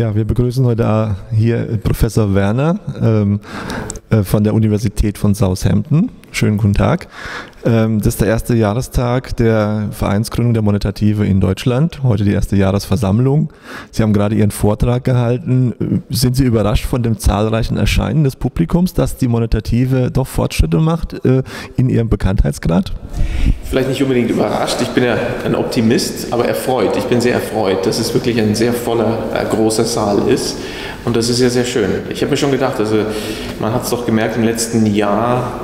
Ja, wir begrüßen heute hier Professor Werner ähm, äh, von der Universität von Southampton. Schönen guten Tag. Ähm, das ist der erste Jahrestag der Vereinsgründung der Monetative in Deutschland. Heute die erste Jahresversammlung. Sie haben gerade Ihren Vortrag gehalten. Sind Sie überrascht von dem zahlreichen Erscheinen des Publikums, dass die Monetative doch Fortschritte macht äh, in Ihrem Bekanntheitsgrad? Vielleicht nicht unbedingt überrascht. Ich bin ja ein Optimist, aber erfreut. Ich bin sehr erfreut, dass es wirklich ein sehr voller, äh, großer Saal ist. Und das ist ja sehr schön. Ich habe mir schon gedacht, also man hat es doch gemerkt im letzten Jahr,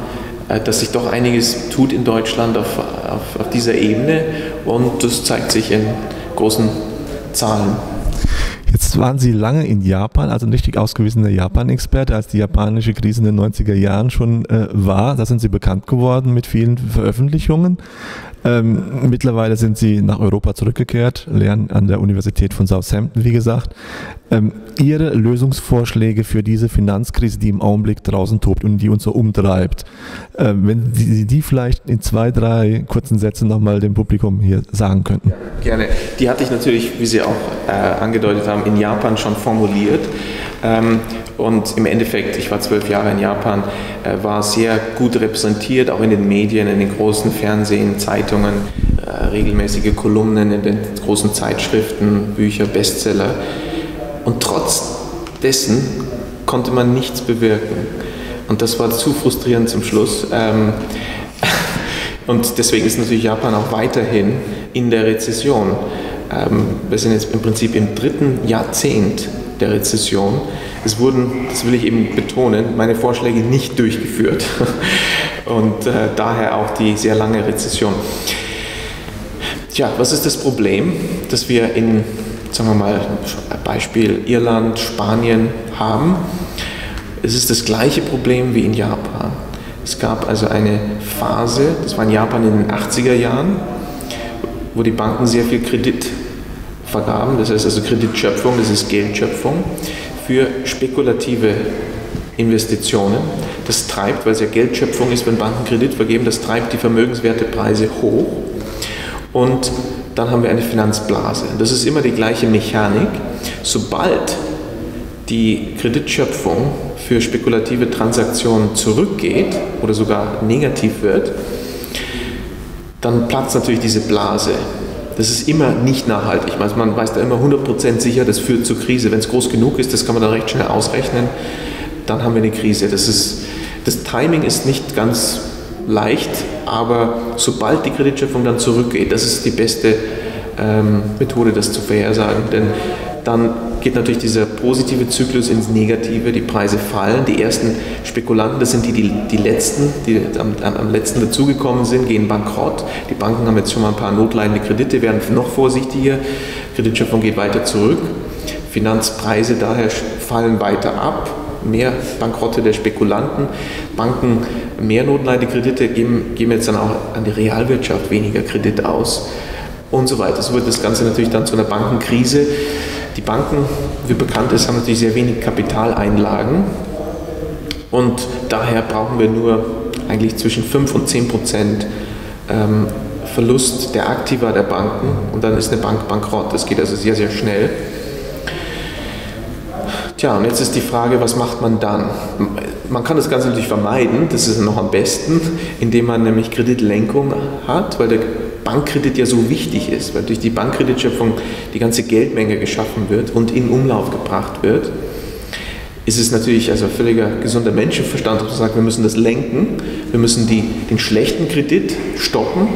dass sich doch einiges tut in Deutschland auf, auf, auf dieser Ebene und das zeigt sich in großen Zahlen. Jetzt waren Sie lange in Japan, also ein richtig ausgewiesener Japan-Experte, als die japanische Krise in den 90er Jahren schon äh, war. Da sind Sie bekannt geworden mit vielen Veröffentlichungen. Ähm, mittlerweile sind Sie nach Europa zurückgekehrt, lernen an der Universität von Southampton, wie gesagt. Ähm, Ihre Lösungsvorschläge für diese Finanzkrise, die im Augenblick draußen tobt und die uns so umtreibt, äh, wenn Sie die vielleicht in zwei, drei kurzen Sätzen nochmal dem Publikum hier sagen könnten. Gerne. Die hatte ich natürlich, wie Sie auch äh, angedeutet haben, in Japan schon formuliert. Ähm, und im Endeffekt, ich war zwölf Jahre in Japan, äh, war sehr gut repräsentiert, auch in den Medien, in den großen Fernsehen, Zeitungen, äh, regelmäßige Kolumnen in den großen Zeitschriften, Bücher, Bestseller. Und trotz dessen konnte man nichts bewirken. Und das war zu frustrierend zum Schluss. Ähm, und deswegen ist natürlich Japan auch weiterhin in der Rezession. Ähm, wir sind jetzt im Prinzip im dritten Jahrzehnt der Rezession. Es wurden, das will ich eben betonen, meine Vorschläge nicht durchgeführt und äh, daher auch die sehr lange Rezession. Tja, was ist das Problem, dass wir in, sagen wir mal, Beispiel Irland, Spanien haben? Es ist das gleiche Problem wie in Japan. Es gab also eine Phase, das war in Japan in den 80er Jahren, wo die Banken sehr viel Kredit vergaben, das heißt also Kreditschöpfung, das ist Geldschöpfung für spekulative Investitionen. Das treibt, weil es ja Geldschöpfung ist, wenn Banken Kredit vergeben, das treibt die Vermögenswertepreise hoch. Und dann haben wir eine Finanzblase. Das ist immer die gleiche Mechanik. Sobald die Kreditschöpfung für spekulative Transaktionen zurückgeht oder sogar negativ wird, dann platzt natürlich diese Blase. Das ist immer nicht nachhaltig. Also man weiß da immer 100% sicher, das führt zur Krise. Wenn es groß genug ist, das kann man dann recht schnell ausrechnen, dann haben wir eine Krise. Das, ist, das Timing ist nicht ganz leicht, aber sobald die Kreditschöpfung dann zurückgeht, das ist die beste ähm, Methode, das zu vorhersagen. Denn dann geht natürlich dieser positive Zyklus ins Negative, die Preise fallen. Die ersten Spekulanten, das sind die, die, die letzten, die am, am letzten dazugekommen sind, gehen bankrott. Die Banken haben jetzt schon mal ein paar notleidende Kredite, werden noch vorsichtiger. Kreditschöpfung geht weiter zurück. Finanzpreise daher fallen weiter ab. Mehr Bankrotte der Spekulanten. Banken mehr notleidende Kredite geben, geben jetzt dann auch an die Realwirtschaft weniger Kredit aus und so weiter. So wird das Ganze natürlich dann zu einer Bankenkrise. Die Banken, wie bekannt ist, haben natürlich sehr wenig Kapitaleinlagen und daher brauchen wir nur eigentlich zwischen 5 und 10 Prozent ähm, Verlust der Aktiva der Banken und dann ist eine Bank bankrott. Das geht also sehr, sehr schnell. Tja, und jetzt ist die Frage, was macht man dann? Man kann das Ganze natürlich vermeiden, das ist noch am besten, indem man nämlich Kreditlenkung hat, weil der Bankkredit ja so wichtig ist, weil durch die Bankkreditschöpfung die ganze Geldmenge geschaffen wird und in Umlauf gebracht wird, ist es natürlich also völliger gesunder Menschenverstand, zu sagen, wir müssen das lenken, wir müssen die, den schlechten Kredit stoppen,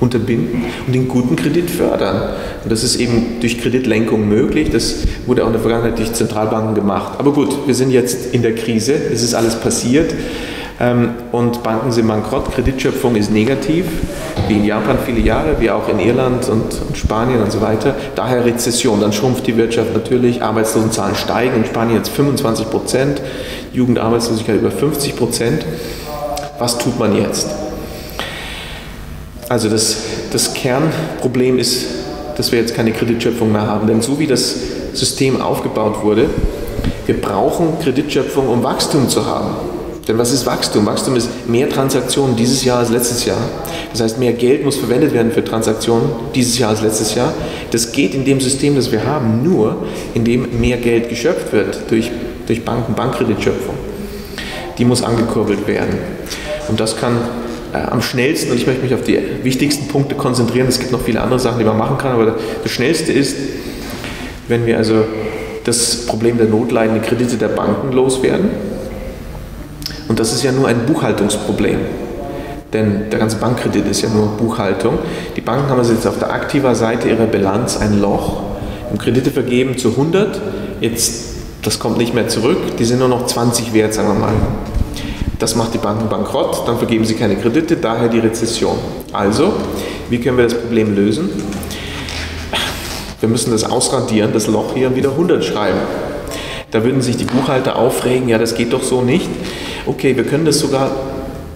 unterbinden und den guten Kredit fördern. Und das ist eben durch Kreditlenkung möglich. Das wurde auch in der Vergangenheit durch Zentralbanken gemacht. Aber gut, wir sind jetzt in der Krise, es ist alles passiert. Ähm, und Banken sind bankrott, Kreditschöpfung ist negativ, wie in Japan viele Jahre, wie auch in Irland und, Spanien und so weiter. Daher Rezession, dann schrumpft die Wirtschaft natürlich, Arbeitslosenzahlen steigen, in Spanien jetzt 25 Prozent, Jugendarbeitslosigkeit über 50 Prozent. Was tut man jetzt? Also das, das Kernproblem ist, dass wir jetzt keine Kreditschöpfung mehr haben, denn so wie das System aufgebaut wurde, wir brauchen Kreditschöpfung, um Wachstum zu haben. Denn was ist Wachstum? Wachstum ist mehr Transaktionen dieses Jahr als letztes Jahr. Das heißt, mehr Geld muss verwendet werden für Transaktionen dieses Jahr als letztes Jahr. Das geht in dem System, das wir haben, nur indem mehr Geld geschöpft wird durch, durch Banken, Bankkreditschöpfung. Die muss angekurbelt werden. Und das kann äh, am schnellsten, und ich möchte mich auf die wichtigsten Punkte konzentrieren, es gibt noch viele andere Sachen, die man machen kann, aber das Schnellste ist, wenn wir also das Problem der notleidenden Kredite der Banken loswerden und das ist ja nur ein Buchhaltungsproblem. Denn der ganze Bankkredit ist ja nur Buchhaltung. Die Banken haben also jetzt auf der aktiver Seite ihrer Bilanz ein Loch. Im Kredite vergeben zu 100. Jetzt, das kommt nicht mehr zurück. Die sind nur noch 20 wert, sagen wir mal. Das macht die Banken bankrott. Dann vergeben sie keine Kredite. Daher die Rezession. Also, wie können wir das Problem lösen? Wir müssen das ausradieren, das Loch hier wieder 100 schreiben. Da würden sich die Buchhalter aufregen, ja, das geht doch so nicht okay, wir können das sogar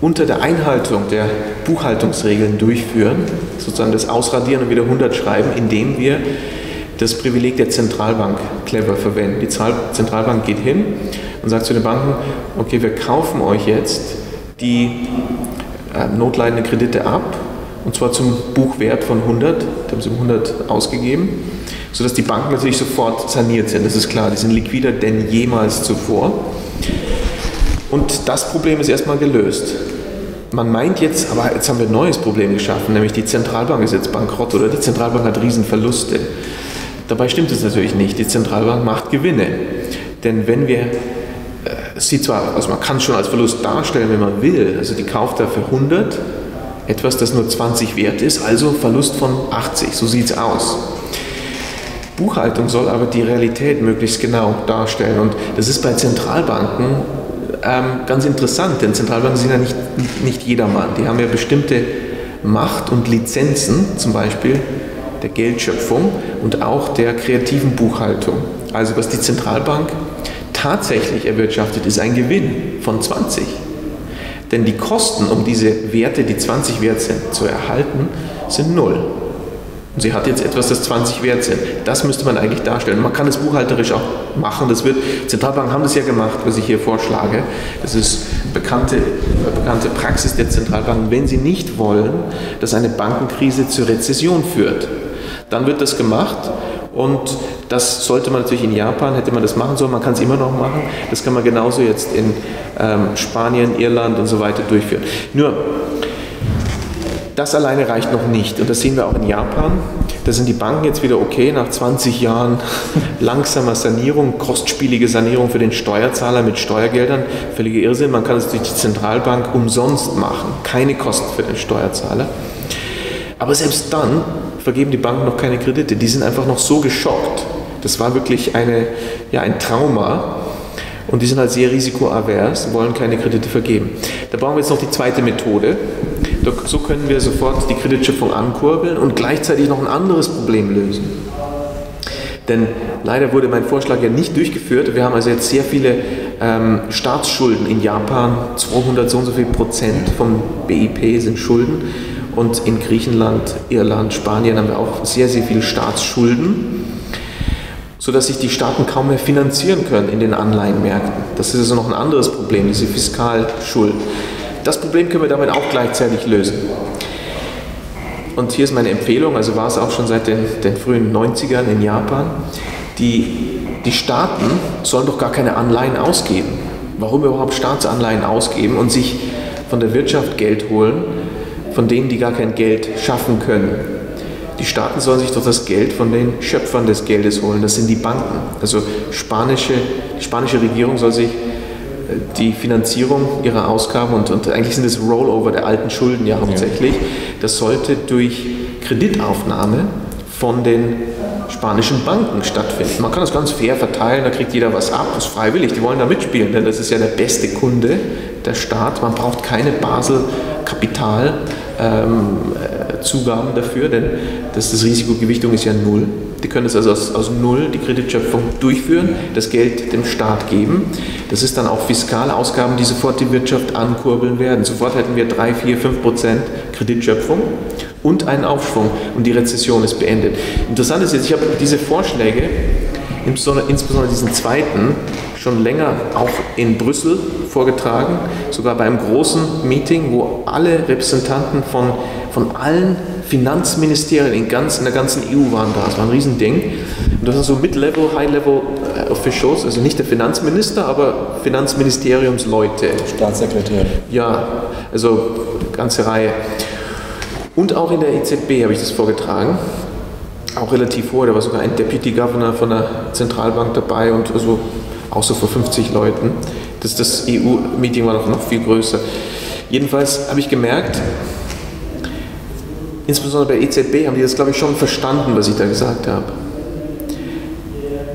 unter der Einhaltung der Buchhaltungsregeln durchführen, sozusagen das Ausradieren und wieder 100 schreiben, indem wir das Privileg der Zentralbank clever verwenden. Die Zentralbank geht hin und sagt zu den Banken, okay, wir kaufen euch jetzt die äh, notleidenden Kredite ab, und zwar zum Buchwert von 100, da haben sie 100 ausgegeben, sodass die Banken natürlich sofort saniert sind, das ist klar, die sind liquider denn jemals zuvor. Und das Problem ist erstmal gelöst. Man meint jetzt, aber jetzt haben wir ein neues Problem geschaffen, nämlich die Zentralbank ist jetzt bankrott oder die Zentralbank hat Riesenverluste. Dabei stimmt es natürlich nicht. Die Zentralbank macht Gewinne. Denn wenn wir, äh, sieht zwar, also man kann es schon als Verlust darstellen, wenn man will, also die kauft da für 100 etwas, das nur 20 wert ist, also Verlust von 80, so sieht es aus. Buchhaltung soll aber die Realität möglichst genau darstellen und das ist bei Zentralbanken ähm, ganz interessant, denn Zentralbanken sind ja nicht, nicht jedermann. Die haben ja bestimmte Macht und Lizenzen, zum Beispiel der Geldschöpfung und auch der kreativen Buchhaltung. Also was die Zentralbank tatsächlich erwirtschaftet, ist ein Gewinn von 20. Denn die Kosten, um diese Werte, die 20 wert sind, zu erhalten, sind null. Sie hat jetzt etwas, das 20 wert sind. Das müsste man eigentlich darstellen. Man kann es buchhalterisch auch machen. Das wird, Zentralbanken haben das ja gemacht, was ich hier vorschlage. Das ist bekannte, bekannte Praxis der Zentralbanken. Wenn sie nicht wollen, dass eine Bankenkrise zur Rezession führt, dann wird das gemacht und das sollte man natürlich in Japan, hätte man das machen sollen, man kann es immer noch machen. Das kann man genauso jetzt in ähm, Spanien, Irland und so weiter durchführen. Nur, das alleine reicht noch nicht. Und das sehen wir auch in Japan. Da sind die Banken jetzt wieder okay nach 20 Jahren langsamer Sanierung, kostspielige Sanierung für den Steuerzahler mit Steuergeldern. Völliger Irrsinn. Man kann es durch die Zentralbank umsonst machen. Keine Kosten für den Steuerzahler. Aber selbst dann vergeben die Banken noch keine Kredite. Die sind einfach noch so geschockt. Das war wirklich eine, ja, ein Trauma. Und die sind halt sehr risikoavers, wollen keine Kredite vergeben. Da brauchen wir jetzt noch die zweite Methode. So können wir sofort die Kreditschöpfung ankurbeln und gleichzeitig noch ein anderes Problem lösen. Denn leider wurde mein Vorschlag ja nicht durchgeführt. Wir haben also jetzt sehr viele ähm, Staatsschulden in Japan. 200 so und so viel Prozent vom BIP sind Schulden. Und in Griechenland, Irland, Spanien haben wir auch sehr, sehr viele Staatsschulden, sodass sich die Staaten kaum mehr finanzieren können in den Anleihenmärkten. Das ist also noch ein anderes Problem, diese Fiskalschulden. Das Problem können wir damit auch gleichzeitig lösen. Und hier ist meine Empfehlung, also war es auch schon seit den, den frühen 90ern in Japan, die, die Staaten sollen doch gar keine Anleihen ausgeben. Warum überhaupt Staatsanleihen ausgeben und sich von der Wirtschaft Geld holen, von denen, die gar kein Geld schaffen können? Die Staaten sollen sich doch das Geld von den Schöpfern des Geldes holen, das sind die Banken. Also spanische, die spanische Regierung soll sich die Finanzierung ihrer Ausgaben und, und eigentlich sind es Rollover der alten Schulden ja hauptsächlich. Das sollte durch Kreditaufnahme von den spanischen Banken stattfinden. Man kann das ganz fair verteilen, da kriegt jeder was ab, das ist freiwillig, die wollen da mitspielen, denn das ist ja der beste Kunde, der Staat. Man braucht keine Basel-Kapitalzugaben ähm, dafür, denn das, das Risikogewichtung ist ja null. Die können es also aus, aus Null, die Kreditschöpfung durchführen, das Geld dem Staat geben. Das ist dann auch fiskale Ausgaben, die sofort die Wirtschaft ankurbeln werden. Sofort hätten wir 3, 4, 5 Prozent Kreditschöpfung und einen Aufschwung und die Rezession ist beendet. Interessant ist jetzt, ich habe diese Vorschläge insbesondere, diesen zweiten, schon länger auch in Brüssel vorgetragen, sogar bei einem großen Meeting, wo alle Repräsentanten von, von allen Finanzministerien in, ganz, in der ganzen EU waren da. Das war ein Riesending. Und das sind so Mid-Level, High-Level äh, Officials, also nicht der Finanzminister, aber Finanzministeriumsleute. Staatssekretär. Ja, also ganze Reihe. Und auch in der EZB habe ich das vorgetragen. Auch relativ hoch, da war sogar ein Deputy Governor von der Zentralbank dabei und also auch so vor 50 Leuten. Das, das EU-Meeting war noch, noch viel größer. Jedenfalls habe ich gemerkt, insbesondere bei EZB haben die das, glaube ich, schon verstanden, was ich da gesagt habe.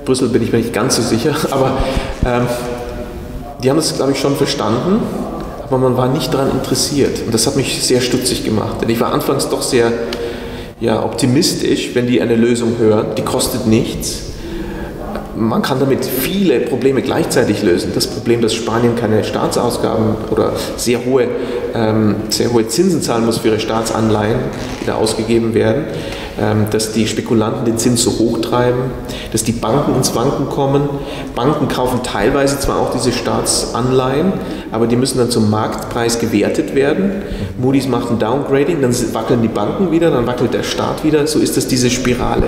Brüssel bin ich mir nicht ganz so sicher, aber ähm, die haben das, glaube ich, schon verstanden, aber man war nicht daran interessiert. Und das hat mich sehr stutzig gemacht, denn ich war anfangs doch sehr ja, optimistisch, wenn die eine Lösung hören, die kostet nichts man kann damit viele Probleme gleichzeitig lösen. Das Problem, dass Spanien keine Staatsausgaben oder sehr hohe, ähm, sehr hohe Zinsen zahlen muss für ihre Staatsanleihen, die da ausgegeben werden, ähm, dass die Spekulanten den Zins so hoch treiben, dass die Banken ins Wanken kommen. Banken kaufen teilweise zwar auch diese Staatsanleihen, aber die müssen dann zum Marktpreis gewertet werden. Moody's macht ein Downgrading, dann wackeln die Banken wieder, dann wackelt der Staat wieder. So ist das diese Spirale.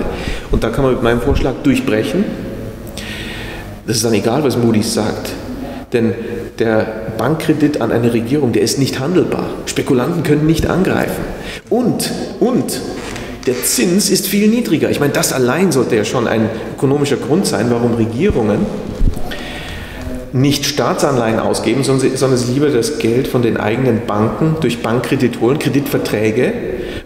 Und da kann man mit meinem Vorschlag durchbrechen das ist dann egal, was Moody's sagt. Denn der Bankkredit an eine Regierung, der ist nicht handelbar. Spekulanten können nicht angreifen. Und, und, der Zins ist viel niedriger. Ich meine, das allein sollte ja schon ein ökonomischer Grund sein, warum Regierungen nicht Staatsanleihen ausgeben, sondern, sondern sie lieber das Geld von den eigenen Banken durch Bankkredit holen, Kreditverträge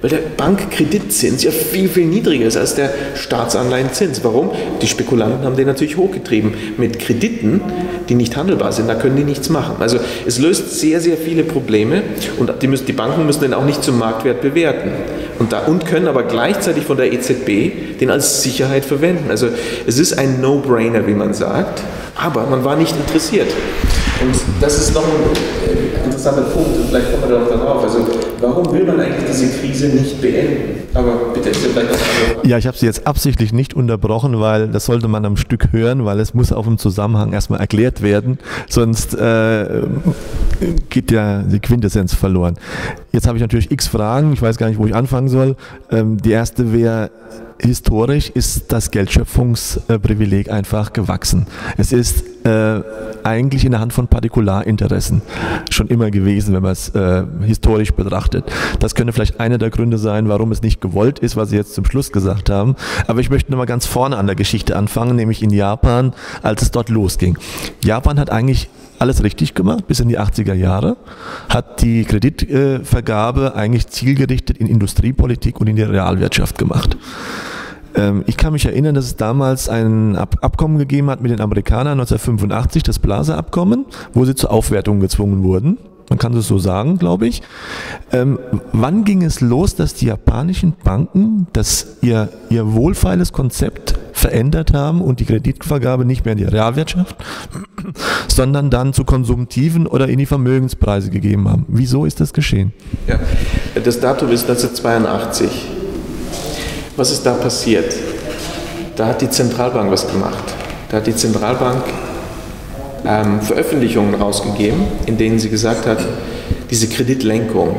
weil der Bankkreditzins ja viel, viel niedriger ist als der Staatsanleihenzins. Warum? Die Spekulanten haben den natürlich hochgetrieben. Mit Krediten, die nicht handelbar sind, da können die nichts machen. Also es löst sehr, sehr viele Probleme und die, müssen, die Banken müssen den auch nicht zum Marktwert bewerten und, da, und können aber gleichzeitig von der EZB den als Sicherheit verwenden. Also es ist ein No-Brainer, wie man sagt, aber man war nicht interessiert. Und das ist noch ein interessanter Punkt, und vielleicht kommen wir da noch darauf. Also, warum will man eigentlich diese Krise nicht beenden? Aber bitte, ja vielleicht das. Ja, ich habe Sie jetzt absichtlich nicht unterbrochen, weil das sollte man am Stück hören, weil es muss auf dem Zusammenhang erstmal erklärt werden, sonst äh, geht ja die Quintessenz verloren. Jetzt habe ich natürlich x Fragen, ich weiß gar nicht, wo ich anfangen soll. Ähm, die erste wäre, historisch ist das Geldschöpfungsprivileg einfach gewachsen. Es ist äh, eigentlich in der Hand von Partikularinteressen schon immer gewesen, wenn man es äh, historisch betrachtet. Das könnte vielleicht einer der Gründe sein, warum es nicht gewollt ist, was Sie jetzt zum Schluss gesagt haben. Aber ich möchte nochmal ganz vorne an der Geschichte anfangen, nämlich in Japan, als es dort losging. Japan hat eigentlich alles richtig gemacht bis in die 80er Jahre, hat die Kreditvergabe eigentlich zielgerichtet in Industriepolitik und in die Realwirtschaft gemacht. Ähm, ich kann mich erinnern, dass es damals ein Abkommen gegeben hat mit den Amerikanern 1985, das Plaza-Abkommen, wo sie zur Aufwertung gezwungen wurden. Man kann es so sagen, glaube ich. Ähm, wann ging es los, dass die japanischen Banken das ihr, ihr wohlfeiles Konzept verändert haben und die Kreditvergabe nicht mehr in die Realwirtschaft, sondern dann zu konsumtiven oder in die Vermögenspreise gegeben haben? Wieso ist das geschehen? Ja, das Datum ist 1982. Was ist da passiert? Da hat die Zentralbank was gemacht. Da hat die Zentralbank ähm, Veröffentlichungen rausgegeben, in denen sie gesagt hat, diese Kreditlenkung,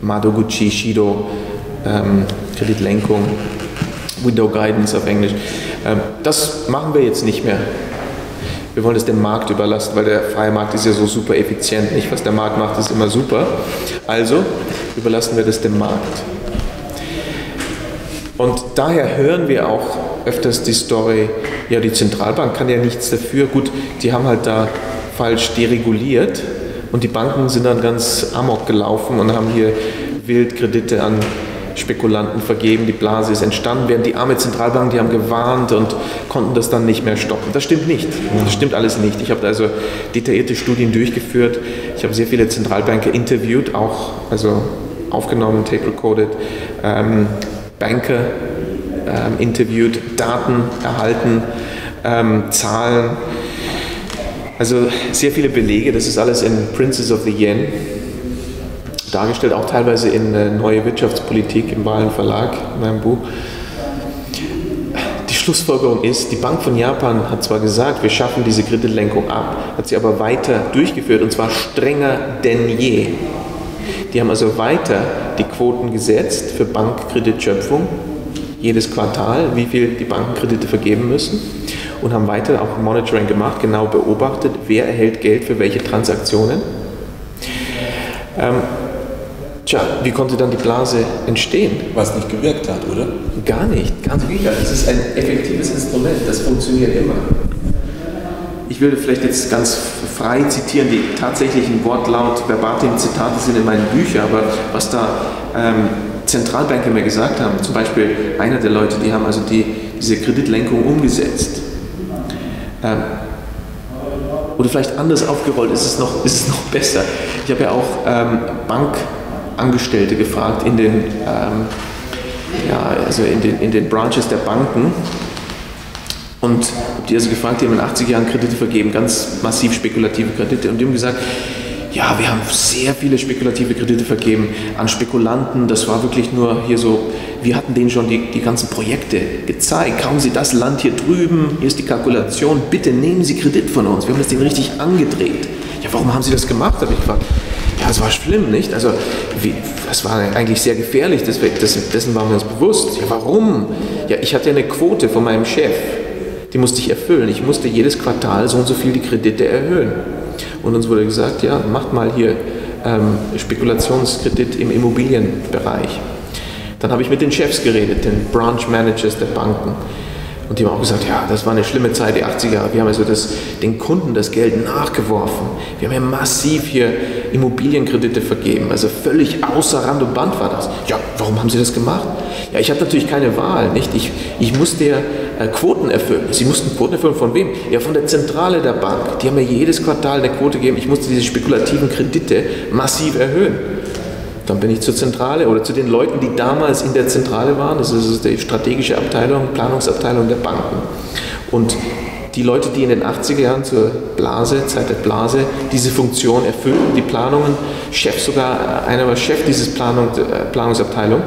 Madoguchi, Shido, ähm, Kreditlenkung, Window Guidance auf Englisch, ähm, das machen wir jetzt nicht mehr. Wir wollen es dem Markt überlassen, weil der freie Markt ist ja so super effizient. Nicht, was der Markt macht, ist immer super. Also überlassen wir das dem Markt. Und daher hören wir auch öfters die Story, ja, die Zentralbank kann ja nichts dafür. Gut, die haben halt da falsch dereguliert und die Banken sind dann ganz amok gelaufen und haben hier Wildkredite an Spekulanten vergeben, die Blase ist entstanden, während die arme Zentralbank, die haben gewarnt und konnten das dann nicht mehr stoppen. Das stimmt nicht. Das stimmt alles nicht. Ich habe also detaillierte Studien durchgeführt. Ich habe sehr viele Zentralbanker interviewt, auch also aufgenommen, tape recorded. Ähm, Banker ähm, interviewt, Daten erhalten, ähm, Zahlen. Also sehr viele Belege, das ist alles in Princess of the Yen dargestellt, auch teilweise in äh, Neue Wirtschaftspolitik im Wahlen Verlag, in meinem Buch. Die Schlussfolgerung ist, die Bank von Japan hat zwar gesagt, wir schaffen diese Kreditlenkung ab, hat sie aber weiter durchgeführt und zwar strenger denn je. Die haben also weiter die Quoten gesetzt für Bankkreditschöpfung, jedes Quartal, wie viel die Banken Kredite vergeben müssen und haben weiter auch Monitoring gemacht, genau beobachtet, wer erhält Geld für welche Transaktionen. Ähm, tja, wie konnte dann die Blase entstehen? Was nicht gewirkt hat, oder? Gar nicht, ganz Gegenteil. Das ist ein effektives Instrument, das funktioniert immer. Ich würde vielleicht jetzt ganz frei zitieren, die tatsächlichen Wortlaut, verbatim Zitate sind in meinen Büchern, aber was da ähm, Zentralbanker mir gesagt haben, zum Beispiel einer der Leute, die haben also die, diese Kreditlenkung umgesetzt. Ähm, oder vielleicht anders aufgerollt, ist es noch, ist es noch besser. Ich habe ja auch ähm, Bankangestellte gefragt in den, ähm, ja, also in den, in den Branches der Banken und die also gefragt, die haben in 80 Jahren Kredite vergeben, ganz massiv spekulative Kredite. Und die haben gesagt, ja, wir haben sehr viele spekulative Kredite vergeben an Spekulanten. Das war wirklich nur hier so, wir hatten denen schon die, die ganzen Projekte gezeigt. Kaufen Sie das Land hier drüben, hier ist die Kalkulation, bitte nehmen Sie Kredit von uns. Wir haben das Ding richtig angedreht. Ja, warum haben Sie das gemacht, habe ich gefragt. Ja, es war schlimm, nicht? Also, wie, das war eigentlich sehr gefährlich, deswegen, dessen waren wir uns bewusst. Ja, warum? Ja, ich hatte eine Quote von meinem Chef die musste ich erfüllen. Ich musste jedes Quartal so und so viel die Kredite erhöhen. Und uns wurde gesagt, ja, macht mal hier ähm, Spekulationskredit im Immobilienbereich. Dann habe ich mit den Chefs geredet, den Branch Managers der Banken. Und die haben auch gesagt, ja, das war eine schlimme Zeit, die 80er Jahre. Wir haben also das, den Kunden das Geld nachgeworfen. Wir haben ja massiv hier Immobilienkredite vergeben. Also völlig außer Rand und Band war das. Ja, warum haben Sie das gemacht? Ja, ich hatte natürlich keine Wahl, nicht? Ich, ich musste ja Quoten erfüllen. Sie mussten Quoten erfüllen von wem? Ja, von der Zentrale der Bank. Die haben mir jedes Quartal eine Quote gegeben. Ich musste diese spekulativen Kredite massiv erhöhen. Dann bin ich zur Zentrale oder zu den Leuten, die damals in der Zentrale waren. Das ist die strategische Abteilung, Planungsabteilung der Banken. Und die Leute, die in den 80er Jahren zur Blase, Zeit der Blase, diese Funktion erfüllten, die Planungen, Chef sogar, einer war Chef dieses Planung, äh, Planungsabteilung,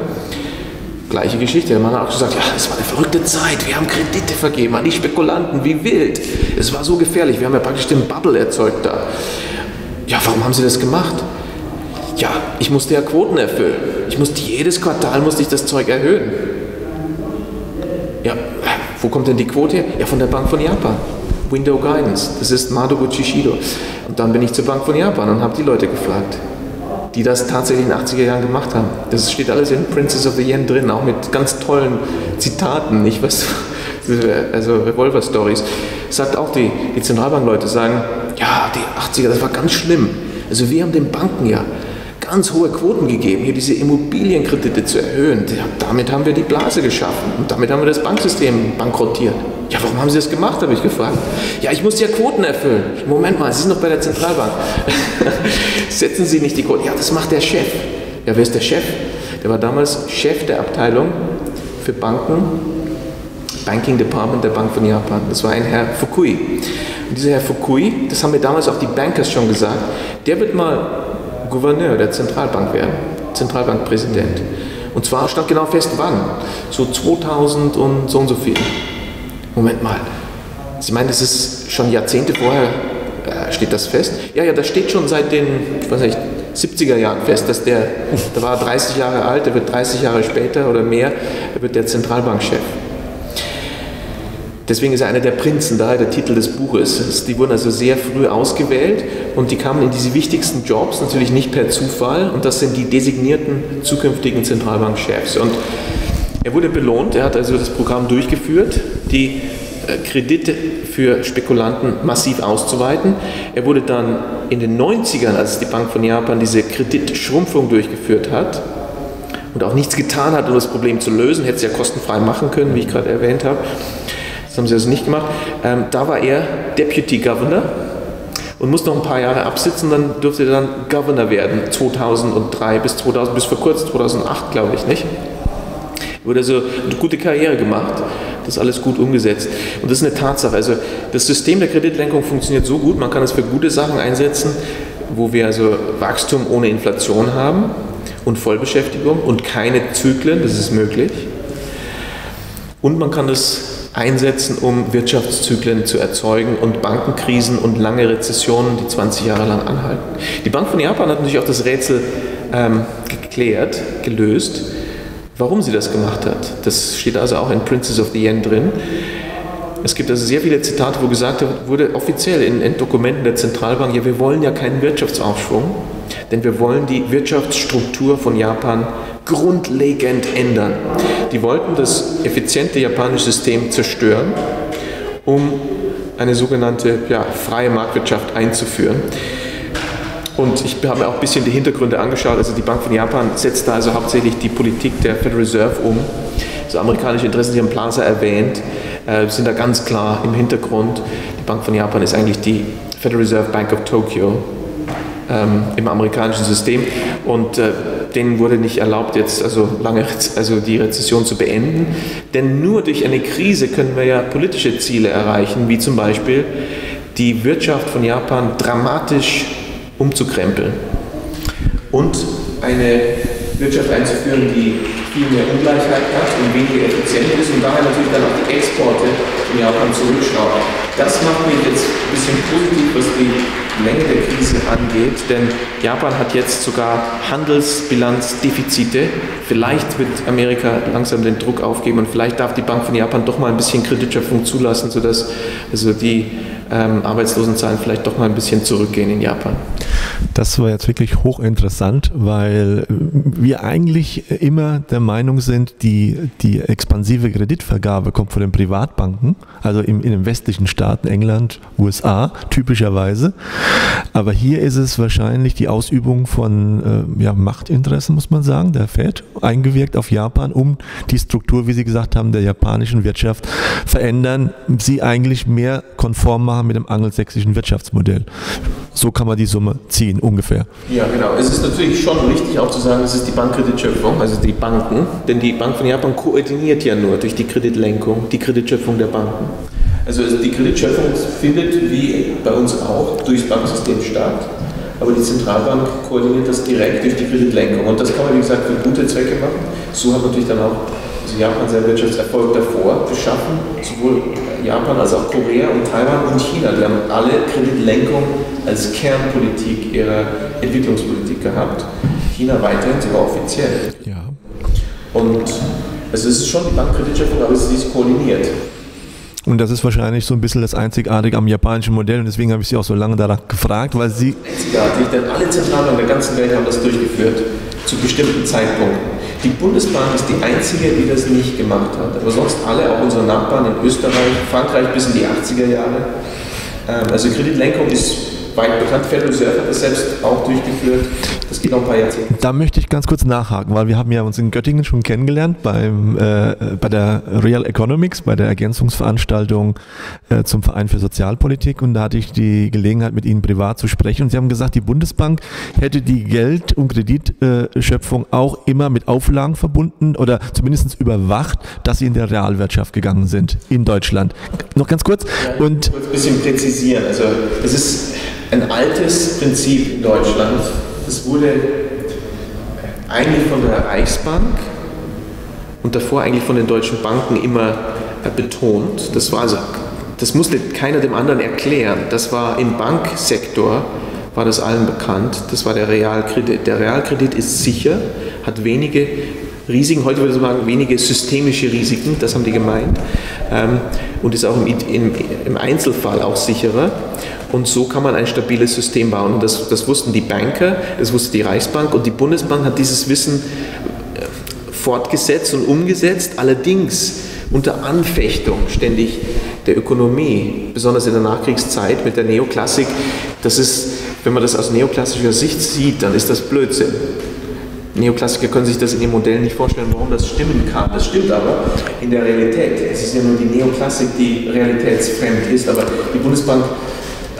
gleiche Geschichte. Der Mann hat auch gesagt, ja, es war eine verrückte Zeit, wir haben Kredite vergeben an die Spekulanten, wie wild. Es war so gefährlich, wir haben ja praktisch den Bubble erzeugt da. Ja, warum haben Sie das gemacht? Ja, ich musste ja Quoten erfüllen. Ich musste jedes Quartal musste ich das Zeug erhöhen. Ja, wo kommt denn die Quote her? Ja, von der Bank von Japan. Window Guidance. Das ist Madoguchi Shido. Und dann bin ich zur Bank von Japan und habe die Leute gefragt, die das tatsächlich in den 80er Jahren gemacht haben. Das steht alles in Princess of the Yen drin, auch mit ganz tollen Zitaten, nicht was, also Revolver-Stories. Sagt auch die, die Zentralbankleute, sagen, ja, die 80er, das war ganz schlimm. Also wir haben den Banken ja ganz hohe Quoten gegeben, hier diese Immobilienkredite zu erhöhen. Damit haben wir die Blase geschaffen und damit haben wir das Banksystem bankrottiert. Ja, warum haben Sie das gemacht, habe ich gefragt. Ja, ich muss ja Quoten erfüllen. Moment mal, Sie sind noch bei der Zentralbank. Setzen Sie nicht die Quoten. Ja, das macht der Chef. Ja, wer ist der Chef? Der war damals Chef der Abteilung für Banken, Banking Department der Bank von Japan. Das war ein Herr Fukui. Und dieser Herr Fukui, das haben mir damals auch die Bankers schon gesagt, der wird mal Gouverneur der Zentralbank werden, Zentralbankpräsident. Und zwar stand genau fest, wann. So 2000 und so und so viel. Moment mal. Sie meinen, das ist schon Jahrzehnte vorher, äh, steht das fest? Ja, ja, das steht schon seit den, ich weiß nicht, 70er Jahren fest, dass der, der war 30 Jahre alt, der wird 30 Jahre später oder mehr, er wird der Zentralbankchef. Deswegen ist er einer der Prinzen, daher der Titel des Buches. Die wurden also sehr früh ausgewählt und die kamen in diese wichtigsten Jobs, natürlich nicht per Zufall, und das sind die designierten zukünftigen Zentralbankchefs. Und er wurde belohnt, er hat also das Programm durchgeführt, die äh, Kredite für Spekulanten massiv auszuweiten. Er wurde dann in den 90ern, als die Bank von Japan diese Kreditschrumpfung durchgeführt hat, und auch nichts getan hat, um das Problem zu lösen, hätte es ja kostenfrei machen können, wie ich gerade erwähnt habe, haben sie also nicht gemacht. Ähm, da war er Deputy Governor und musste noch ein paar Jahre absitzen, dann durfte er dann Governor werden, 2003 bis 2000, bis vor kurzem, 2008 glaube ich, nicht? Wurde also eine gute Karriere gemacht, das alles gut umgesetzt. Und das ist eine Tatsache. Also das System der Kreditlenkung funktioniert so gut, man kann es für gute Sachen einsetzen, wo wir also Wachstum ohne Inflation haben und Vollbeschäftigung und keine Zyklen, das ist möglich. Und man kann das einsetzen, um Wirtschaftszyklen zu erzeugen und Bankenkrisen und lange Rezessionen, die 20 Jahre lang anhalten. Die Bank von Japan hat natürlich auch das Rätsel ähm, geklärt, gelöst, warum sie das gemacht hat. Das steht also auch in Princess of the Yen drin. Es gibt also sehr viele Zitate, wo gesagt wurde, offiziell in, in Dokumenten der Zentralbank, ja, wir wollen ja keinen Wirtschaftsaufschwung, denn wir wollen die Wirtschaftsstruktur von Japan grundlegend ändern. Die wollten das effiziente japanische System zerstören, um eine sogenannte ja, freie Marktwirtschaft einzuführen. Und ich habe mir auch ein bisschen die Hintergründe angeschaut. Also die Bank von Japan setzt da also hauptsächlich die Politik der Federal Reserve um. Also amerikanische Interessen, die haben Plaza erwähnt, äh, sind da ganz klar im Hintergrund. Die Bank von Japan ist eigentlich die Federal Reserve Bank of Tokyo ähm, im amerikanischen System. Und äh, denen wurde nicht erlaubt, jetzt also lange also die Rezession zu beenden. Denn nur durch eine Krise können wir ja politische Ziele erreichen, wie zum Beispiel die Wirtschaft von Japan dramatisch umzukrempeln und eine Wirtschaft einzuführen, die viel mehr Ungleichheit hat und weniger effizient ist und daher natürlich dann auch die Exporte in Japan zurückschrauben. Das macht mich jetzt ein bisschen positiv, was die Länge der Krise angeht, denn Japan hat jetzt sogar Handelsbilanzdefizite. Vielleicht wird Amerika langsam den Druck aufgeben und vielleicht darf die Bank von Japan doch mal ein bisschen Kreditschöpfung zulassen, sodass also die ähm, Arbeitslosenzahlen vielleicht doch mal ein bisschen zurückgehen in Japan. Das war jetzt wirklich hochinteressant, weil wir eigentlich immer der Meinung sind, die, die expansive Kreditvergabe kommt von den Privatbanken, also im, in den westlichen Staaten, England, USA typischerweise. Aber hier ist es wahrscheinlich die Ausübung von äh, ja, Machtinteressen, muss man sagen, der Fed, eingewirkt auf Japan, um die Struktur, wie Sie gesagt haben, der japanischen Wirtschaft verändern, sie eigentlich mehr konform machen mit dem angelsächsischen Wirtschaftsmodell. So kann man die Summe ziehen, ungefähr. Ja, genau. Es ist natürlich schon richtig auch zu sagen, es ist die Bankkreditschöpfung, also die Banken, denn die Bank von Japan koordiniert ja nur durch die Kreditlenkung die Kreditschöpfung der Banken. Also die Kreditschöpfung findet wie bei uns auch durchs Banksystem statt, aber die Zentralbank koordiniert das direkt durch die Kreditlenkung. Und das kann man, wie gesagt, für gute Zwecke machen. So hat natürlich dann auch also Japan seinen Wirtschaftserfolg davor geschaffen, sowohl Japan als auch Korea und Taiwan und China. Die haben alle Kreditlenkung als Kernpolitik ihrer Entwicklungspolitik gehabt. China weiterhin sogar offiziell. Ja. Und also es ist schon die Bankkreditschöpfung, aber es ist koordiniert. Und das ist wahrscheinlich so ein bisschen das Einzigartige am japanischen Modell und deswegen habe ich Sie auch so lange danach gefragt, weil Sie... Einzigartig, denn alle Zentralbanken der ganzen Welt haben das durchgeführt, zu bestimmten Zeitpunkten. Die Bundesbank ist die einzige, die das nicht gemacht hat. Aber sonst alle, auch unsere Nachbarn in Österreich, Frankreich bis in die 80er Jahre. Ähm, also Kreditlenkung ist weit bekannt. Federal Reserve hat das selbst auch durchgeführt. Das geht noch ein paar Jahrzehnte. Da möchte ich ganz kurz nachhaken, weil wir haben ja uns in Göttingen schon kennengelernt beim, äh, bei der Real Economics, bei der Ergänzungsveranstaltung äh, zum Verein für Sozialpolitik und da hatte ich die Gelegenheit, mit Ihnen privat zu sprechen und Sie haben gesagt, die Bundesbank hätte die Geld- und Kreditschöpfung auch immer mit Auflagen verbunden oder zumindest überwacht, dass sie in der Realwirtschaft gegangen sind in Deutschland. Noch ganz kurz. Ja, und ein bisschen präzisieren. Also es ist ein altes Prinzip in Deutschland. Das wurde eigentlich von der Reichsbank und davor eigentlich von den deutschen Banken immer äh, betont. Das war also, das musste keiner dem anderen erklären. Das war im Banksektor war das allen bekannt. Das war der Realkredit. Der Realkredit ist sicher, hat wenige Risiken, heute würde ich sagen, wenige systemische Risiken, das haben die gemeint, ähm, und ist auch im, Einzelfall auch sicherer. Und so kann man ein stabiles System bauen. Und das, das wussten die Banker, das wusste die Reichsbank und die Bundesbank hat dieses Wissen äh, fortgesetzt und umgesetzt, allerdings unter Anfechtung ständig der Ökonomie, besonders in der Nachkriegszeit mit der Neoklassik. Das ist, wenn man das aus neoklassischer Sicht sieht, dann ist das Blödsinn. Neoklassiker können sich das in ihrem Modell nicht vorstellen, warum das stimmen kann. Das stimmt aber in der Realität. Es ist ja nur die Neoklassik, die realitätsfremd ist, aber die Bundesbank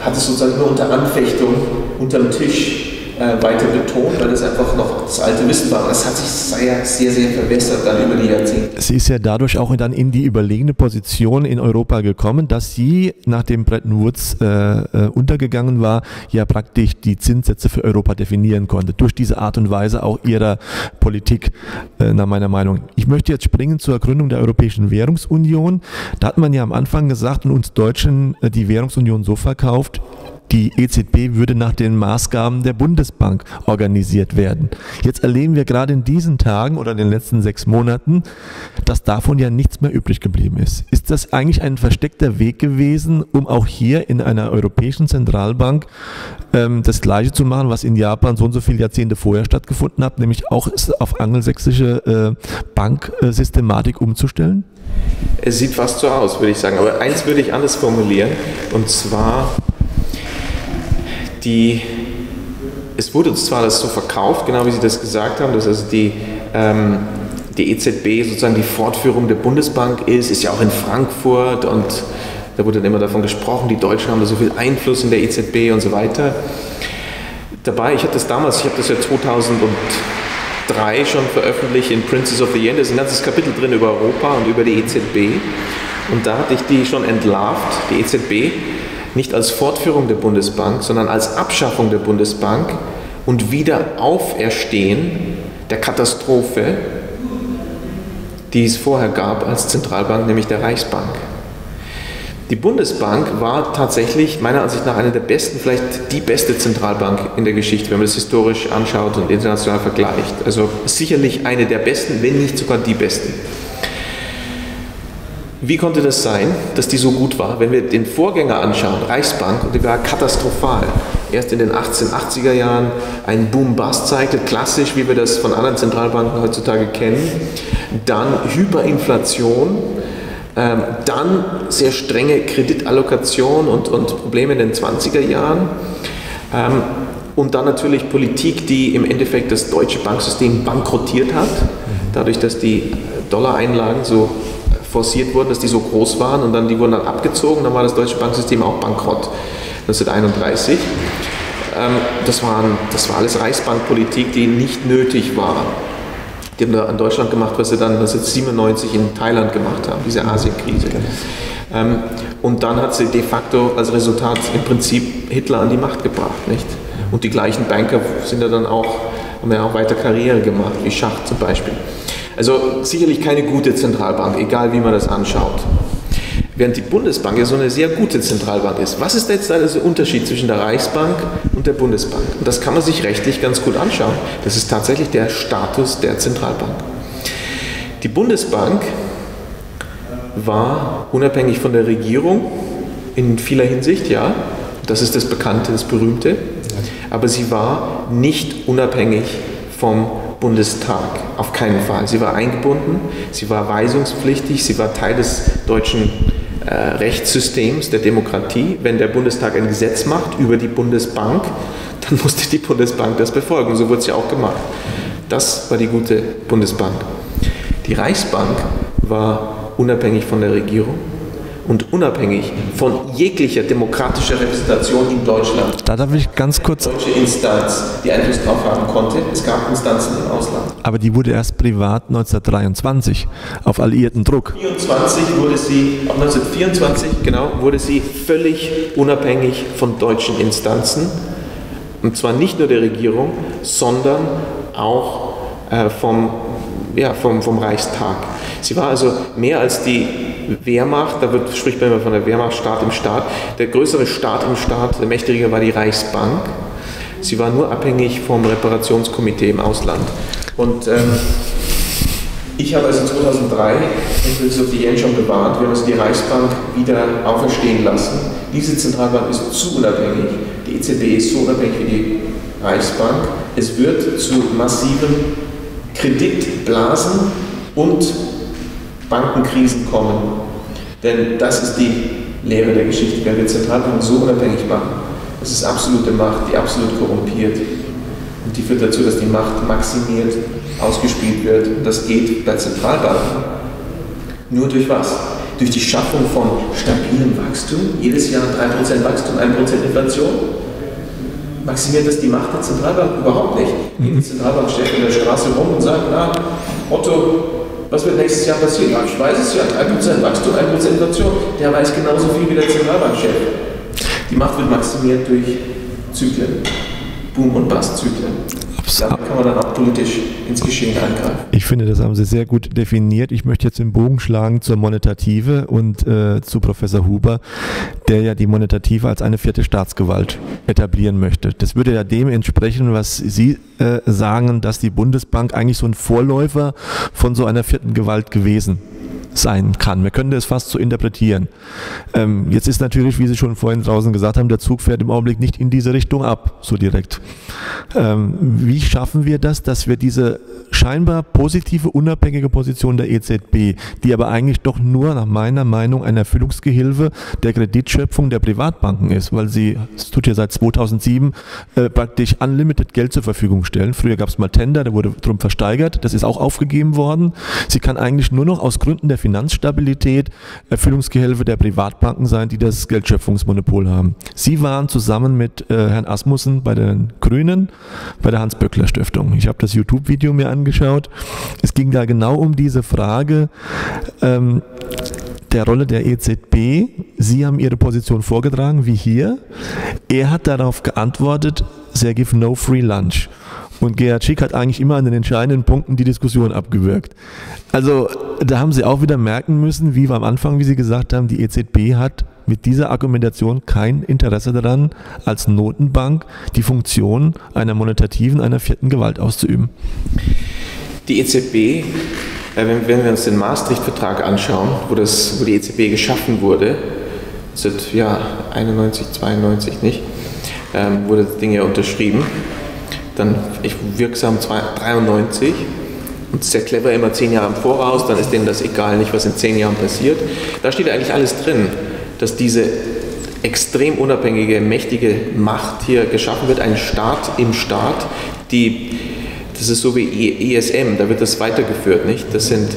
hat es sozusagen nur unter Anfechtung unterm Tisch äh, weiter betont, weil das einfach noch das alte Wissen war. Das hat sich sehr, sehr, sehr verwässert dann über die Jahrzehnte. Sie ist ja dadurch auch dann in die überlegene Position in Europa gekommen, dass sie, nachdem Bretton Woods äh, äh, untergegangen war, ja praktisch die Zinssätze für Europa definieren konnte. Durch diese Art und Weise auch ihrer Politik, äh, nach meiner Meinung. Ich möchte jetzt springen zur Gründung der Europäischen Währungsunion. Da hat man ja am Anfang gesagt und uns Deutschen äh, die Währungsunion so verkauft, die EZB würde nach den Maßgaben der Bundesbank organisiert werden. Jetzt erleben wir gerade in diesen Tagen oder in den letzten sechs Monaten, dass davon ja nichts mehr übrig geblieben ist. Ist das eigentlich ein versteckter Weg gewesen, um auch hier in einer europäischen Zentralbank ähm, das Gleiche zu machen, was in Japan so und so viele Jahrzehnte vorher stattgefunden hat, nämlich auch auf angelsächsische äh, Banksystematik umzustellen? Es sieht fast so aus, würde ich sagen. Aber eins würde ich anders formulieren. Und zwar die, es wurde uns zwar das so verkauft, genau wie Sie das gesagt haben, dass also die, ähm, die EZB sozusagen die Fortführung der Bundesbank ist, ist ja auch in Frankfurt und da wurde dann immer davon gesprochen, die Deutschen haben da so viel Einfluss in der EZB und so weiter. Dabei, ich habe das damals, ich habe das ja 2003 schon veröffentlicht in Princess of the Yen, da ist ein ganzes Kapitel drin über Europa und über die EZB. Und da hatte ich die schon entlarvt, die EZB, nicht als Fortführung der Bundesbank, sondern als Abschaffung der Bundesbank und Wiederauferstehen der Katastrophe, die es vorher gab als Zentralbank, nämlich der Reichsbank. Die Bundesbank war tatsächlich meiner Ansicht nach eine der besten, vielleicht die beste Zentralbank in der Geschichte, wenn man das historisch anschaut und international vergleicht. Also sicherlich eine der besten, wenn nicht sogar die beste. Wie konnte das sein, dass die so gut war? Wenn wir den Vorgänger anschauen, Reichsbank, und die war katastrophal. Erst in den 1880er Jahren ein Boom-Bust zeigte, klassisch, wie wir das von anderen Zentralbanken heutzutage kennen. Dann Hyperinflation, ähm, dann sehr strenge Kreditallokation und, und Probleme in den 20er Jahren. Ähm, und dann natürlich Politik, die im Endeffekt das deutsche Banksystem bankrottiert hat, dadurch, dass die Dollareinlagen so forciert wurden, dass die so groß waren und dann die wurden dann abgezogen, dann war das deutsche Banksystem auch bankrott 1931. Ähm, das, waren, das war alles Reichsbankpolitik, die nicht nötig war. Die haben da an Deutschland gemacht, was sie dann 1997 in Thailand gemacht haben, diese Asienkrise. Ähm, und dann hat sie de facto als Resultat im Prinzip Hitler an die Macht gebracht. Nicht? Und die gleichen Banker sind ja dann auch, haben ja auch weiter Karriere gemacht, wie Schacht zum Beispiel. Also sicherlich keine gute Zentralbank, egal wie man das anschaut. Während die Bundesbank ja so eine sehr gute Zentralbank ist. Was ist jetzt der Unterschied zwischen der Reichsbank und der Bundesbank? Und das kann man sich rechtlich ganz gut anschauen. Das ist tatsächlich der Status der Zentralbank. Die Bundesbank war unabhängig von der Regierung in vieler Hinsicht, ja. Das ist das Bekannte, das Berühmte. Aber sie war nicht unabhängig vom Bundestag, auf keinen Fall. Sie war eingebunden, sie war weisungspflichtig, sie war Teil des deutschen äh, Rechtssystems, der Demokratie. Wenn der Bundestag ein Gesetz macht über die Bundesbank, dann musste die Bundesbank das befolgen. So wurde es ja auch gemacht. Das war die gute Bundesbank. Die Reichsbank war unabhängig von der Regierung und unabhängig von jeglicher demokratischer Repräsentation in Deutschland. Da darf ich ganz kurz. Deutsche Instanz, die Einfluss darauf haben konnte. Es gab Instanzen im Ausland. Aber die wurde erst privat 1923 auf alliierten Druck. 1924 wurde sie, ab 1924 genau, wurde sie völlig unabhängig von deutschen Instanzen. Und zwar nicht nur der Regierung, sondern auch äh, vom, ja, vom, vom Reichstag. Sie war also mehr als die Wehrmacht, da wird, spricht man immer von der Wehrmacht, Staat im Staat. Der größere Staat im Staat, der mächtige war die Reichsbank. Sie war nur abhängig vom Reparationskomitee im Ausland. Und ähm, ich habe also 2003 in Sophien schon gewarnt, wir haben also die Reichsbank wieder auferstehen lassen. Diese Zentralbank ist zu unabhängig, die EZB ist so unabhängig wie die Reichsbank. Es wird zu massiven Kreditblasen und Bankenkrisen kommen. Denn das ist die Lehre der Geschichte. Wenn wir Zentralbanken so unabhängig machen, das ist absolute Macht, die absolut korrumpiert. Und die führt dazu, dass die Macht maximiert, ausgespielt wird. Und das geht bei Zentralbanken nur durch was? Durch die Schaffung von stabilem Wachstum, jedes Jahr 3% Wachstum, 1% Inflation. maximiert das die Macht der Zentralbank überhaupt nicht. Geht die Zentralbank stellt in der Straße rum und sagt, na, Otto, was wird nächstes Jahr passieren? Ja, ich weiß es ja, 3% Wachstum, 1% Inflation. Der weiß genauso viel wie der Zentralbankchef. Die Macht wird maximiert durch Zyklen. Boom- und Bust-Zyklen. Damit kann man dann auch politisch ins Geschehen eingreifen. Ich finde, das haben Sie sehr gut definiert. Ich möchte jetzt den Bogen schlagen zur Monetative und äh, zu Professor Huber, der ja die Monetative als eine vierte Staatsgewalt etablieren möchte. Das würde ja dem entsprechen, was Sie äh, sagen, dass die Bundesbank eigentlich so ein Vorläufer von so einer vierten Gewalt gewesen sein kann. Wir können das fast so interpretieren. Ähm, jetzt ist natürlich, wie Sie schon vorhin draußen gesagt haben, der Zug fährt im Augenblick nicht in diese Richtung ab, so direkt. Ähm, wie schaffen wir das, dass wir diese scheinbar positive, unabhängige Position der EZB, die aber eigentlich doch nur nach meiner Meinung ein Erfüllungsgehilfe der Kreditschöpfung der Privatbanken ist, weil sie, es tut ja seit 2007, äh, praktisch unlimited Geld zur Verfügung stellen. Früher gab es mal Tender, der wurde drum versteigert, das ist auch aufgegeben worden. Sie kann eigentlich nur noch aus Gründen der Finanzstabilität Erfüllungsgehilfe der Privatbanken sein, die das Geldschöpfungsmonopol haben. Sie waren zusammen mit äh, Herrn Asmussen bei den Grünen, bei der Hans-Böckler-Stiftung. Ich habe das YouTube-Video mir angeschaut. Es ging da genau um diese Frage, ähm, der Rolle der EZB. Sie haben Ihre Position vorgetragen, wie hier. Er hat darauf geantwortet, they give no free lunch. Und Gerhard Schick hat eigentlich immer an den entscheidenden Punkten die Diskussion abgewürgt. Also da haben Sie auch wieder merken müssen, wie wir am Anfang, wie Sie gesagt haben, die EZB hat mit dieser Argumentation kein Interesse daran, als Notenbank die Funktion einer monetativen, einer vierten Gewalt auszuüben. Die EZB, äh, wenn, wenn wir uns den Maastricht-Vertrag anschauen, wo, das, wo die EZB geschaffen wurde, seit ja, 91, 92 nicht, ähm, wurde das Ding ja unterschrieben dann ich wirksam 93 und sehr clever immer zehn Jahre im Voraus, dann ist denen das egal nicht, was in zehn Jahren passiert. Da steht eigentlich alles drin, dass diese extrem unabhängige, mächtige Macht hier geschaffen wird, ein Staat im Staat, die, das ist so wie ESM, da wird das weitergeführt, nicht? Das sind,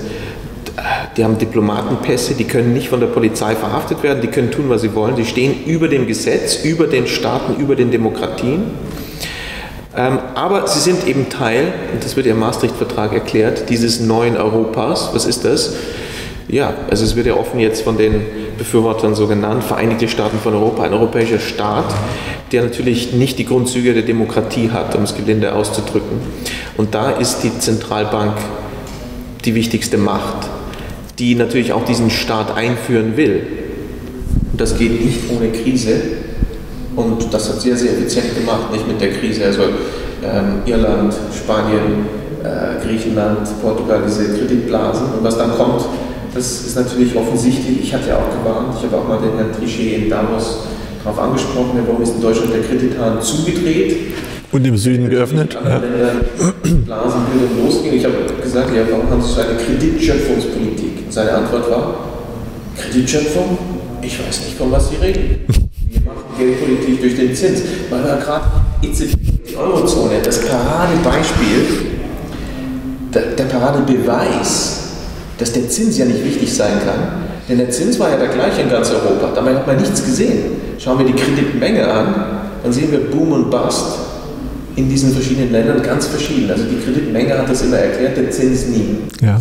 die haben Diplomatenpässe, die können nicht von der Polizei verhaftet werden, die können tun, was sie wollen, die stehen über dem Gesetz, über den Staaten, über den Demokratien. Ähm, aber sie sind eben Teil, und das wird im Maastricht-Vertrag erklärt, dieses neuen Europas. Was ist das? Ja, also es wird ja offen jetzt von den Befürwortern so genannt, Vereinigte Staaten von Europa, ein europäischer Staat, der natürlich nicht die Grundzüge der Demokratie hat, um es gelinde auszudrücken. Und da ist die Zentralbank die wichtigste Macht, die natürlich auch diesen Staat einführen will. Und das geht nicht ohne Krise, und das hat sehr, sehr effizient gemacht, nicht mit der Krise. Also ähm, Irland, Spanien, äh, Griechenland, Portugal, diese Kreditblasen. Und was dann kommt, das ist natürlich offensichtlich. Ich hatte ja auch gewarnt, ich habe auch mal den Herrn Trichet in Davos darauf angesprochen, warum ist in Deutschland der Kredithahn zugedreht? Und im Süden geöffnet. Ja. Blasenbildung losging. Ich habe gesagt, ja, warum haben Sie so eine Kreditschöpfungspolitik? Und seine Antwort war, Kreditschöpfung? Ich weiß nicht, von was Sie reden. Geldpolitik durch den Zins. Weil wir gerade die Eurozone, das Paradebeispiel, der, der Paradebeweis, dass der Zins ja nicht wichtig sein kann. Denn der Zins war ja der gleiche in ganz Europa. Dabei hat man nichts gesehen. Schauen wir die Kreditmenge an, dann sehen wir Boom und Bust in diesen verschiedenen Ländern ganz verschieden. Also die Kreditmenge hat das immer erklärt, der Zins nie. Ja.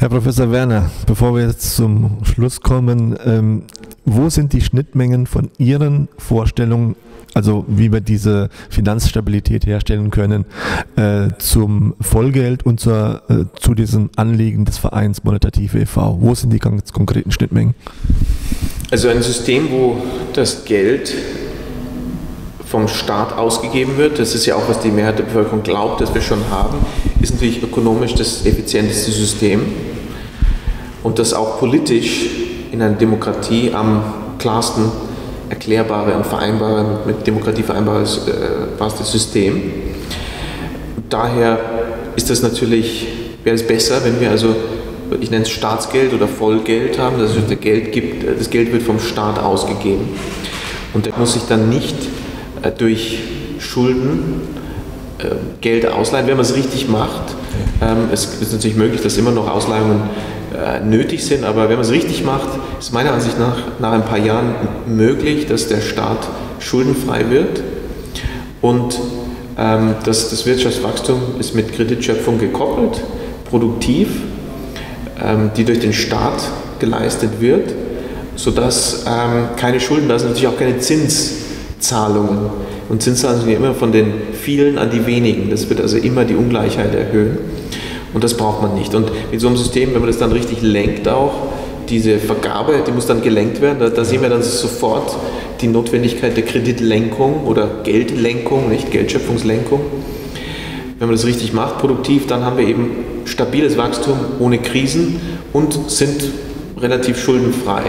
Herr Professor Werner, bevor wir jetzt zum Schluss kommen, ähm, wo sind die Schnittmengen von Ihren Vorstellungen, also wie wir diese Finanzstabilität herstellen können, äh, zum Vollgeld und zur, äh, zu diesem Anliegen des Vereins Monetative e.V.? Wo sind die ganz konkreten Schnittmengen? Also ein System, wo das Geld vom Staat ausgegeben wird, das ist ja auch, was die Mehrheit der Bevölkerung glaubt, dass wir schon haben, ist natürlich ökonomisch das effizienteste System und das auch politisch in einer Demokratie am klarsten erklärbare und vereinbare, mit Demokratie vereinbares äh, System. Daher ist das natürlich, wäre es besser, wenn wir also, ich nenne es Staatsgeld oder Vollgeld haben, dass es Geld gibt, das Geld wird vom Staat ausgegeben. Und der muss sich dann nicht äh, durch Schulden äh, Geld ausleihen, wenn man es richtig macht, Ähm, es ist natürlich möglich, dass immer noch Ausleihungen äh, nötig sind, aber wenn man es richtig macht, ist meiner Ansicht nach nach ein paar Jahren möglich, dass der Staat schuldenfrei wird und ähm, das, das Wirtschaftswachstum ist mit Kreditschöpfung gekoppelt, produktiv, ähm, die durch den Staat geleistet wird, sodass ähm, keine Schulden da sind, natürlich auch keine Zinszahlungen. Und Zinszahlungen sind ja immer von den vielen an die wenigen. Das wird also immer die Ungleichheit erhöhen. Und das braucht man nicht. Und mit so einem System, wenn man das dann richtig lenkt auch, diese Vergabe, die muss dann gelenkt werden. Da, da sehen wir dann sofort die Notwendigkeit der Kreditlenkung oder Geldlenkung, nicht Geldschöpfungslenkung. Wenn man das richtig macht, produktiv, dann haben wir eben stabiles Wachstum ohne Krisen und sind relativ schuldenfrei.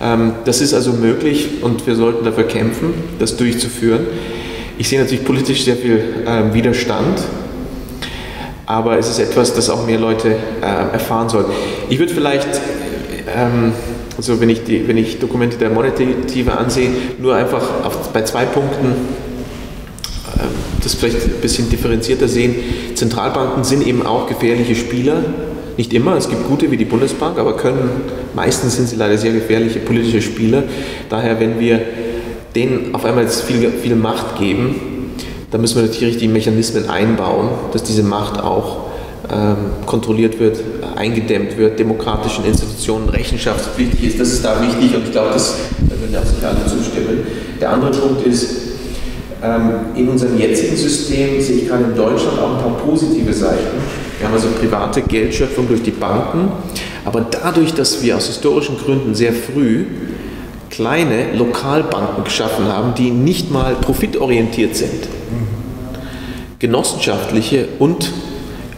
Ähm, das ist also möglich und wir sollten dafür kämpfen, das durchzuführen. Ich sehe natürlich politisch sehr viel ähm, Widerstand, aber es ist etwas, das auch mehr Leute äh, erfahren sollten. Ich würde vielleicht ähm, also wenn ich, die, wenn ich Dokumente der Monetive ansehe, nur einfach auf, bei zwei Punkten ähm, das vielleicht ein bisschen differenzierter sehen. Zentralbanken sind eben auch gefährliche Spieler. Nicht immer, es gibt gute wie die Bundesbank, aber können, meistens sind sie leider sehr gefährliche politische Spieler. Daher, wenn wir denen auf einmal jetzt viel, viel Macht geben, dann müssen wir natürlich die Mechanismen einbauen, dass diese Macht auch ähm, kontrolliert wird, eingedämmt wird, demokratischen Institutionen rechenschaftspflichtig ist. Das ist da wichtig und ich glaube, da würden auch sicher alle zustimmen. Der andere Punkt ist, ähm, in unserem jetzigen System sehe ich gerade in Deutschland auch ein paar positive Seiten. Wir haben also private Geldschöpfung durch die Banken, aber dadurch, dass wir aus historischen Gründen sehr früh kleine Lokalbanken geschaffen haben, die nicht mal profitorientiert sind, genossenschaftliche und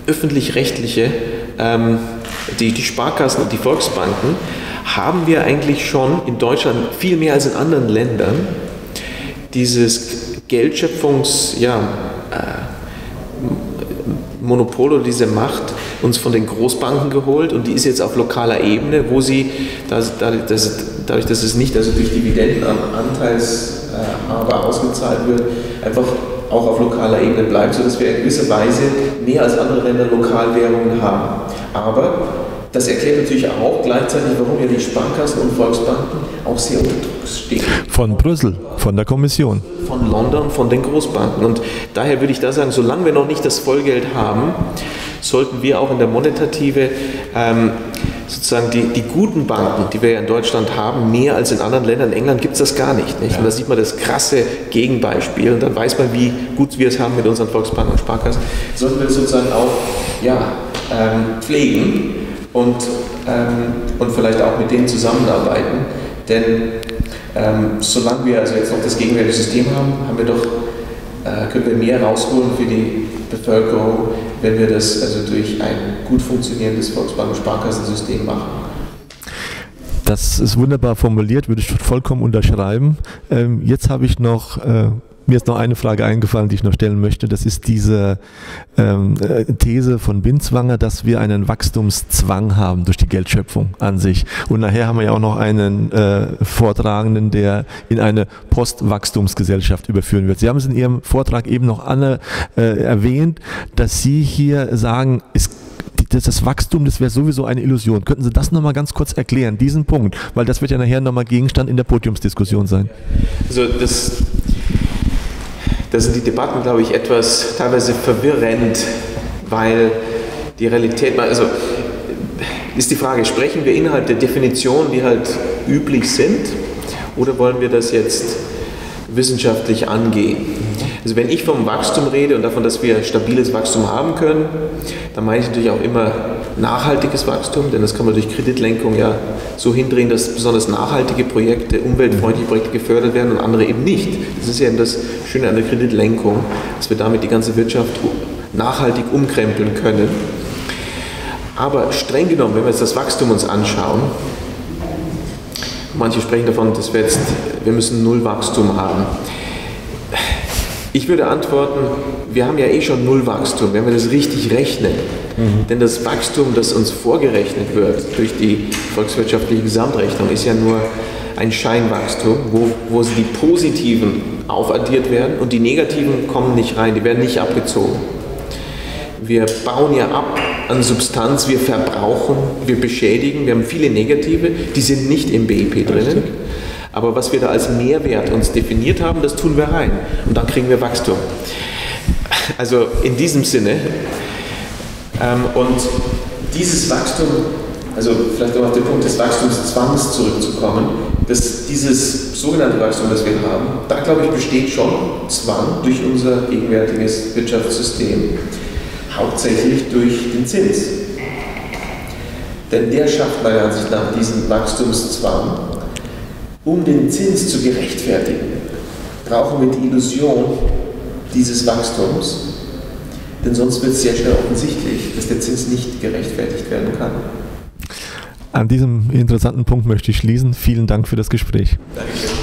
öffentlich-rechtliche, ähm, die, die Sparkassen und die Volksbanken, haben wir eigentlich schon in Deutschland viel mehr als in anderen Ländern. Dieses Geldschöpfungs, ja, äh, oder diese Macht uns von den Großbanken geholt und die ist jetzt auf lokaler Ebene, wo sie, dadurch, dadurch dass es nicht also durch Dividendenanteilshaber ausgezahlt wird, einfach auch auf lokaler Ebene bleibt, sodass wir in gewisser Weise mehr als andere Länder Lokalwährungen haben. Aber das erklärt natürlich auch gleichzeitig, warum ja die Sparkassen und Volksbanken auch sehr unter Druck stehen. Von Brüssel, von der Kommission. Von London, von den Großbanken. Und daher würde ich da sagen, solange wir noch nicht das Vollgeld haben, sollten wir auch in der Monetative ähm, sozusagen die, die guten Banken, die wir ja in Deutschland haben, mehr als in anderen Ländern. In England gibt es das gar nicht, nicht. Ja. Und da sieht man das krasse Gegenbeispiel und dann weiß man, wie gut wir es haben mit unseren Volksbanken und Sparkassen. Sollten wir sozusagen auch ja, ähm, pflegen und, ähm, und vielleicht auch mit denen zusammenarbeiten. Denn ähm, solange wir also jetzt noch das gegenwärtige System haben, haben wir doch, äh, können wir mehr rausholen für die Bevölkerung, wenn wir das also durch ein gut funktionierendes Volksbanken-Sparkassensystem machen. Das ist wunderbar formuliert, würde ich vollkommen unterschreiben. Ähm, jetzt habe ich noch äh, mir ist noch eine Frage eingefallen, die ich noch stellen möchte. Das ist diese ähm, äh, These von Binzwanger, dass wir einen Wachstumszwang haben durch die Geldschöpfung an sich. Und nachher haben wir ja auch noch einen äh, Vortragenden, der in eine Postwachstumsgesellschaft überführen wird. Sie haben es in Ihrem Vortrag eben noch alle äh, erwähnt, dass Sie hier sagen, es das Wachstum, das wäre sowieso eine Illusion. Könnten Sie das nochmal ganz kurz erklären, diesen Punkt? Weil das wird ja nachher nochmal Gegenstand in der Podiumsdiskussion sein. Also das da sind die Debatten, glaube ich, etwas teilweise verwirrend, weil die Realität, also ist die Frage, sprechen wir innerhalb der Definitionen, die halt üblich sind, oder wollen wir das jetzt wissenschaftlich angehen? Also wenn ich vom Wachstum rede und davon, dass wir stabiles Wachstum haben können, dann meine ich natürlich auch immer nachhaltiges Wachstum, denn das kann man durch Kreditlenkung ja so hindrehen, dass besonders nachhaltige Projekte, umweltfreundliche Projekte gefördert werden und andere eben nicht. Das ist ja eben das Schöne an der Kreditlenkung, dass wir damit die ganze Wirtschaft nachhaltig umkrempeln können. Aber streng genommen, wenn wir jetzt das Wachstum uns anschauen, manche sprechen davon, dass wir jetzt, wir müssen Null Wachstum haben. Ich würde antworten, wir haben ja eh schon Nullwachstum, wenn wir das richtig rechnen. Mhm. Denn das Wachstum, das uns vorgerechnet wird durch die volkswirtschaftliche Gesamtrechnung, ist ja nur ein Scheinwachstum, wo, wo die positiven aufaddiert werden und die negativen kommen nicht rein, die werden nicht abgezogen. wir bauen ja ab an Substanz, wir verbrauchen, wir beschädigen, wir haben viele negative, die sind nicht im BIP drinnen. Aber was wir da als Mehrwert uns definiert haben, das tun wir rein. Und dann kriegen wir Wachstum. Also in diesem Sinne. Ähm, und dieses Wachstum, also vielleicht auch auf den Punkt des Wachstumszwangs zurückzukommen, dass dieses sogenannte Wachstum, das wir haben, da glaube ich besteht schon Zwang durch unser gegenwärtiges Wirtschaftssystem, hauptsächlich durch den Zins. Denn der schafft meiner Ansicht nach diesen Wachstumszwang, um den Zins zu gerechtfertigen. Brauchen wir die Illusion dieses Wachstums, denn sonst wird es sehr schnell offensichtlich, dass der Zins nicht gerechtfertigt werden kann. An diesem interessanten Punkt möchte ich schließen. Vielen Dank für das Gespräch. Dankeschön.